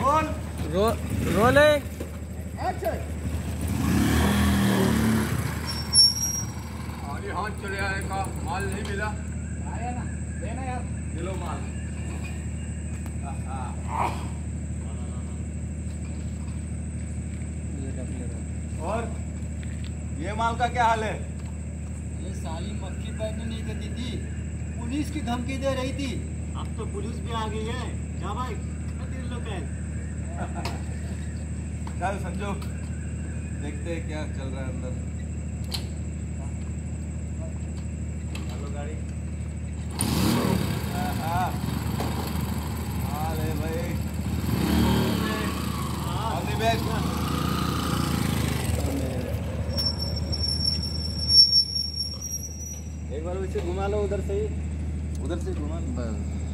Role रो rolling action आगे हाथ चले आए का माल नहीं मिला। आया ना लेना यार। ये माल। और ये माल का क्या हाल है? ये साली मक्खी पैदा नहीं करती थी। पुलिस की धमकी दे रही थी। अब तो पुलिस भी आ गई है। जा भाई तेरे लोग चल संजो देखते हैं क्या चल रहा है अंदर। हेलो गाड़ी। ले भाई। द एक बार उसे घुमा लो उधर से ही। उधर से घुमा लो।